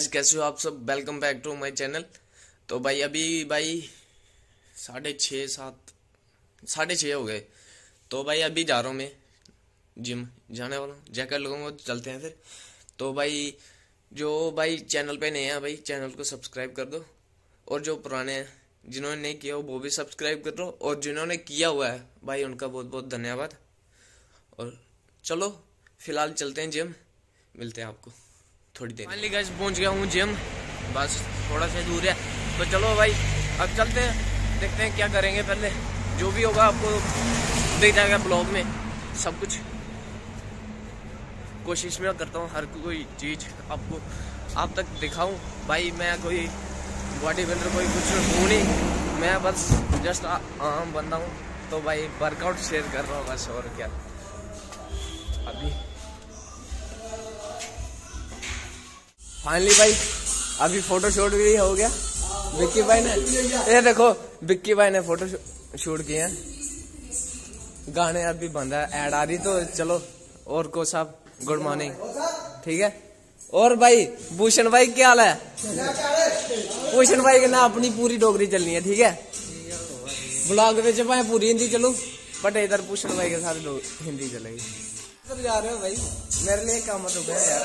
Guys कैसे हो आप सब? Welcome back to my channel तो भाई, अभी भाई साढ़े छः सात, साढ़े छः हो गए। तो भाई, अभी जा रहा हूँ मैं जिम जाने वाला हूँ। जैकेट लगूँगा तो चलते हैं फिर। तो भाई, जो भाई चैनल पे नए हैं, भाई चैनल को सब्सक्राइब कर दो। और जो पुराने हैं, जिन्होंने नहीं किया, वो भी सब्सक्राइब कर दो। और जिन्होंने किया हुआ है, भाई, उनका बहुत बहुत धन्यवाद। और चलो, फ़िलहाल चलते हैं जिम मिलते हैं आपको। थोड़ी देर फाइनली गैस पहुँच गया हूँ जिम बस थोड़ा सा दूर है। तो चलो भाई, अब चलते हैं। देखते हैं क्या करेंगे पहले। जो भी होगा आपको देख जाएगा ब्लॉग में। सब कुछ। कोशिश में करता हूँ हर कोई चीज़ आपको आप तक दिखाऊँ। भाई, मैं कोई बॉडी बिल्डर कोई कुछ हूँ नहीं। मैं बस जस्ट आम बंदा हूँ। तो भाई वर्कआउट शेयर कर रहा हूँ बस, और क्या। फाइनली भाई अभी फ़ोटो शूट भी हो गया। विक्की भाई ने ये देखो विक्की भाई ने फ़ोटो शूट किए हैं। गाने अभी बंद है। ऐड आ रही तो चलो और को साहब गुड मॉर्निंग ठीक है? और भाई भूषण भाई क्या हाल है? भूषण भाई के ना अपनी पूरी डोगरी चलनी है ठीक है? ब्लॉग में भाई पूरी हिंदी चलू बट इधर भूषण भाई के साथ हिंदी चलेगी। जा रहे हो भाई। मेरे लिए काम तो गया यार।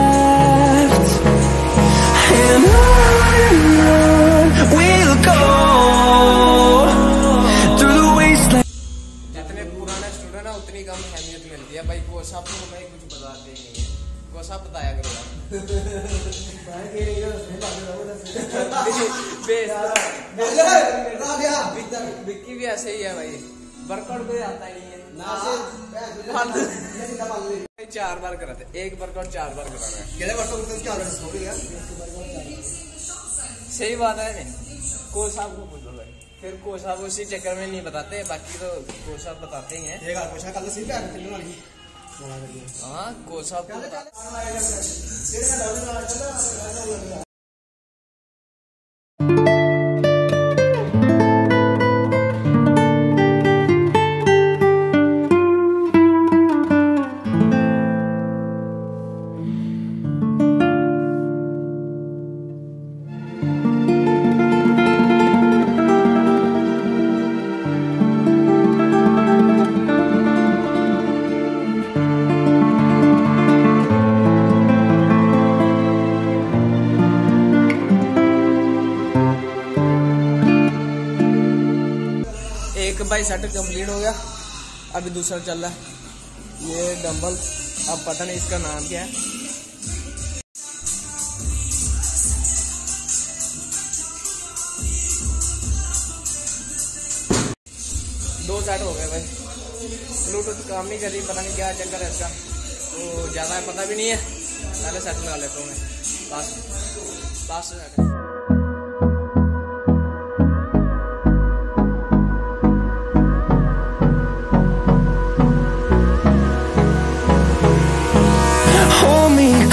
है सब तो भाई कुछ बताते ही नहीं है सब बताया करो यार. विक्की भी ऐसे ही है भाई। वर्कआउट कोई आता ही नहीं है। फालतू। चार बार कराते। एक वर्कआउट चार बार कराना है। सही बात है को साहब को भाई। फिर को साहब उसी चक्कर में नहीं बताते बाकी तो को साहब बताते ही हैं। हाँ को एक बाई सेट कंप्लीट हो गया। अभी दूसरा चल रहा है। ये डंबल अब पता नहीं इसका नाम क्या है। दो सेट हो गए भाई। ब्लूटूथ काम नहीं कर रही, पता नहीं क्या चक्कर है इसका। तो ज़्यादा पता भी नहीं है। पहले सेट लगा लेता हूँ मैं। Last set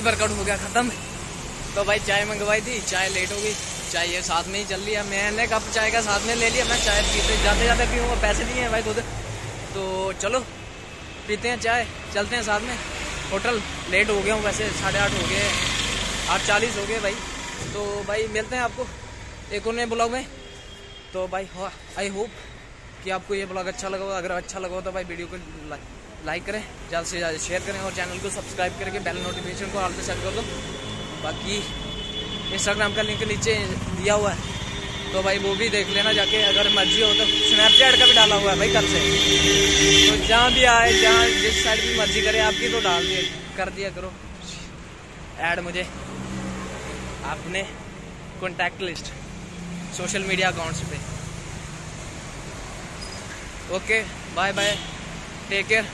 भाई वर्कआउट हो गया, खत्म। तो भाई, चाय मंगवाई थी, चाय लेट हो गई। चाय ये साथ में ही चल लिया मैंने कप चाय का साथ में ले लिया, मैं चाय पीते जाते जाते पीऊँगा, पैसे नहीं है भाई, खुद। तो चलो, पीते हैं चाय, चलते हैं साथ में। होटल लेट हो गया हूँ वैसे, साढ़े आठ हो गए, आठ चालीस हो गए भाई। तो भाई, मिलते हैं आपको। एक और नए ब्लॉग में। तो भाई आई होप कि आपको ये ब्लॉग अच्छा लगा अगर अच्छा लगा तो भाई, वीडियो को ला- लाइक करें ज़्यादा से ज़्यादा शेयर करें और चैनल को सब्सक्राइब करके बेल नोटिफिकेशन को ऑल पे सेट कर दो। बाकी इंस्टाग्राम का लिंक नीचे दिया हुआ है। तो भाई वो भी देख लेना जाके, अगर मर्ज़ी हो तो स्नैपचैट का भी डाला हुआ है भाई कल से। तो जहाँ भी आए, जहाँ जिस साइड भी मर्ज़ी करे, आपकी तो डाल दिए, कर दिया करो। ऐड मुझे। अपने contact list social media accounts पे। Okay bye bye take care